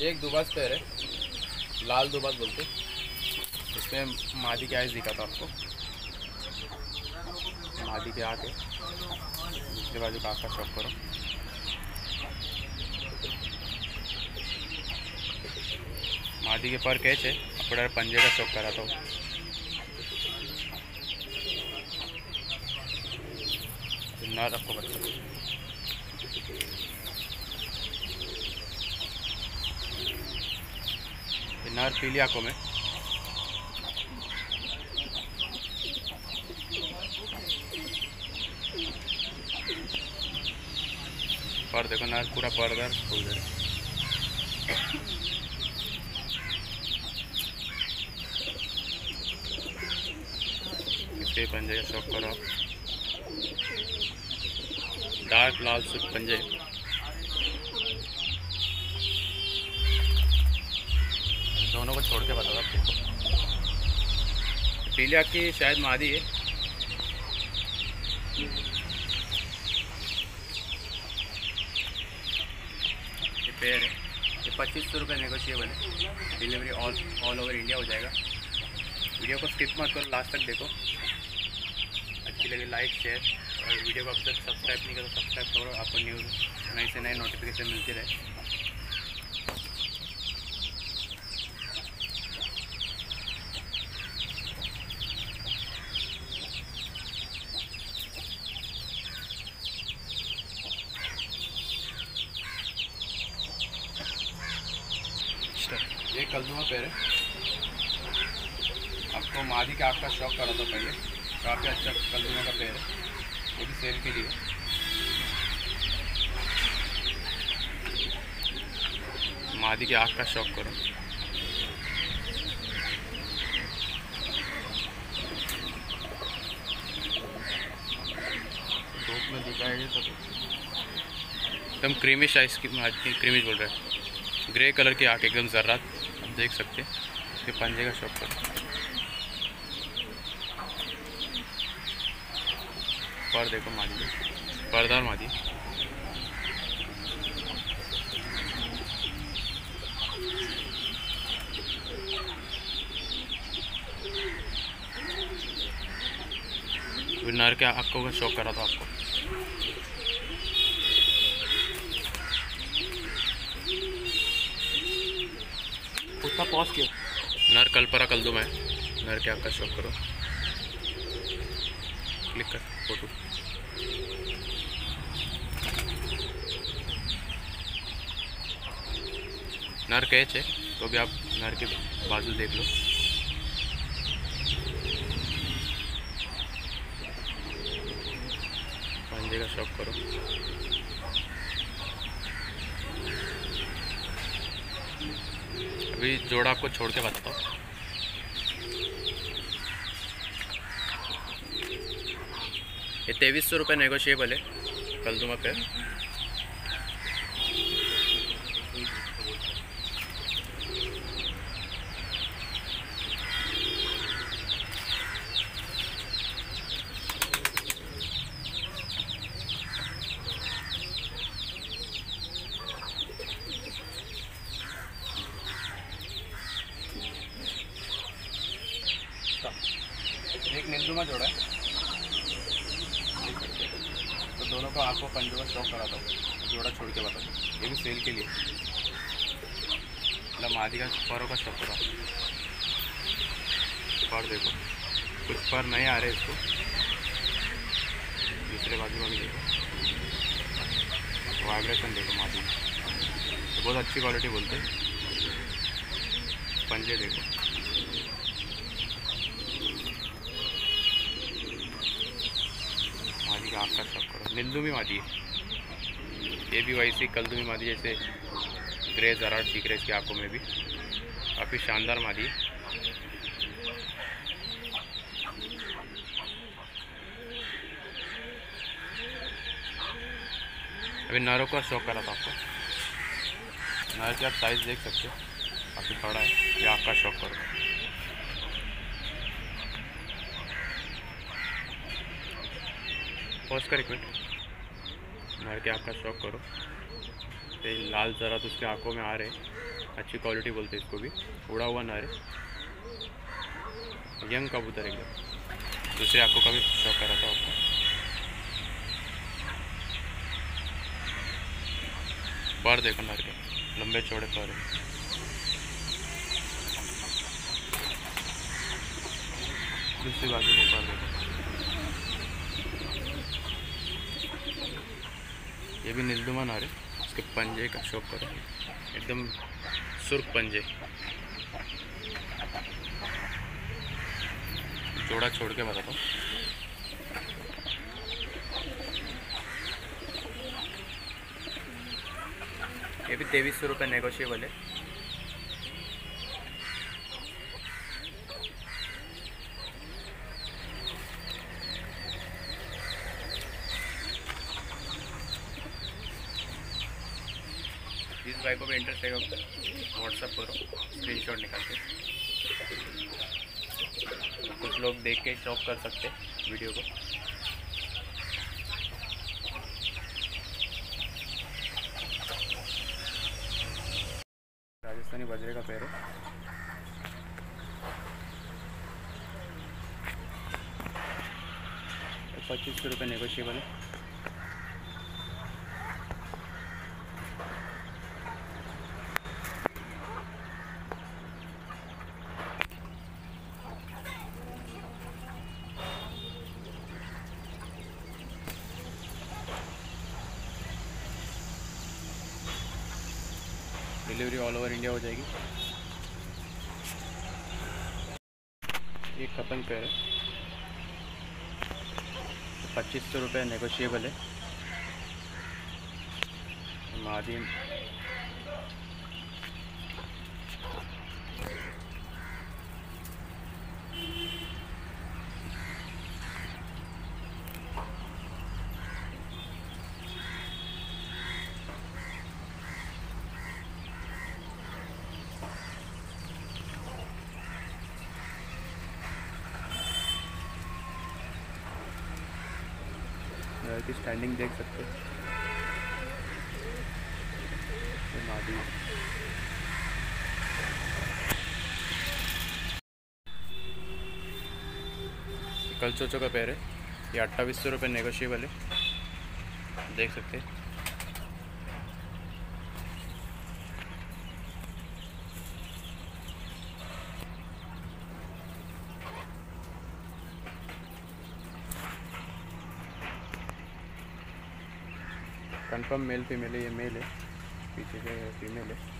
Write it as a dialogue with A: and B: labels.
A: एक दुबास पैर है। लाल दुबास बोलते। इसमें मादी के आइस दिखा था आपको। मादी के आके दूसरे बाजू का आपका शॉप करो। मादी के पर कैच है। अपने पंजे का शॉप करा था ना रखो बच्चा नर पीली आँखों में। पर देखो नर पूरा पर्दर खोल दे पंजे का शौक करो। डार्क लाल सुख पंजे। दोनों को छोड़ के बता आपको। पीली की शायद मादी है। ये पेड़ है। ये पच्चीस सौ रुपये नेगोशिएबल है। Delivery all all over India हो जाएगा। वीडियो को स्किप मत करो लास्ट तक देखो। अच्छी लगी लाइक शेयर और वीडियो को अब तक सब्सक्राइब नहीं करो सब्सक्राइब करो। आपको न्यूज़ नई से नई नोटिफिकेशन मिलती रहे। कलजुमा पेड़ है आपको मादी के आँख का शौक करा था पहले। काफ़ी अच्छा कलजुमा का पेड़ है। वो भी सेल के लिए। मादी के आँख का शौक करो। धूप में दिखाएगी तो एकदम क्रीमिश आइसक्रीम क्रीमिश बोल रहा है। ग्रे कलर की आँख एकदम ज़र्रात आप देख सकते हैं। इसके पंजे का शौक करो पर देखो मादी। परदार मादी। नर के आँखों का शौक करा था आपको। उसका पॉज क्यों। नर, कल परा कल दो मैं। नर के आँख शॉप करो। क्लिक कर, फ़ोटो। नर कैच है तो भी आप नर के बाजू देख लो। पंजे का शॉप करो। अभी जोड़ा को छोड़ के बताता हूँ। ये तेईस सौ रुपये नेगोशिएबल है। कल दूँगा पे नीलदुमा जोड़ा है। तो दोनों को आँखों पंजों का शौक करा दो जोड़ा छोड़ के बता दो ये भी सेल के लिए। मतलब आदि का परों का शौक करा। पर देखो, कुछ पर नहीं आ रहे इसको। दूसरे बाजू वाली देखो। वाइब्रेशन देखो मादी तो बहुत अच्छी क्वालिटी बोलते हैं। पंजे देखो मादी का आँख का भी मादी ये भी कलदू भी मादी जैसे ग्रे ज़रा दिख रहे इसकी आँखों में भी। काफ़ी शानदार है अभी नरों का शौक करा था आपको। नर की आप साइज़ देख सकते हो। काफ़ी बड़ा है। ये आँख का शौक करो पॉज कर एक नर के आँख का शौक करो। ये लाल ज़रा तो उसके आँखों में आ रहे। अच्छी क्वालिटी बोलते इसको भी। उड़ा हुआ नर है यंग कबूतर एकदम। दूसरे आँखों का भी शौक करा था आपको। पर देखो नर के लंबे चौड़े पर दूसरी को पर देखो ये भी नीलदुमा नर है। उसके पंजे का शौक करो एकदम सुर्ख पंजे। जोड़ा छोड़ के बताता हूँ। ये भी तेईस सौ रुपये नेगोशिएबल है। जिस भाई को भी इंटरेस्ट है व्हाट्सअप करो स्क्रीनशॉट निकाल के। कुछ लोग देख के शॉप कर सकते वीडियो को। राजस्थानी बजरे का पैर है। पच्चीस सौ रुपये नेगोशिएबल है। डिलीवरी ऑल ओवर इंडिया हो जाएगी। ये खतंग कर पच्चीस सौ रुपये नेगोशिएबल है। मादी की स्टैंडिंग देख सकते हो। कल चोचो का पैर है। ये अट्ठावी सौ रुपये नेगोशियबल है। देख सकते हैं। कंफर्म मेल फीमेल है ये मेल है। पीछे से फीमेल है।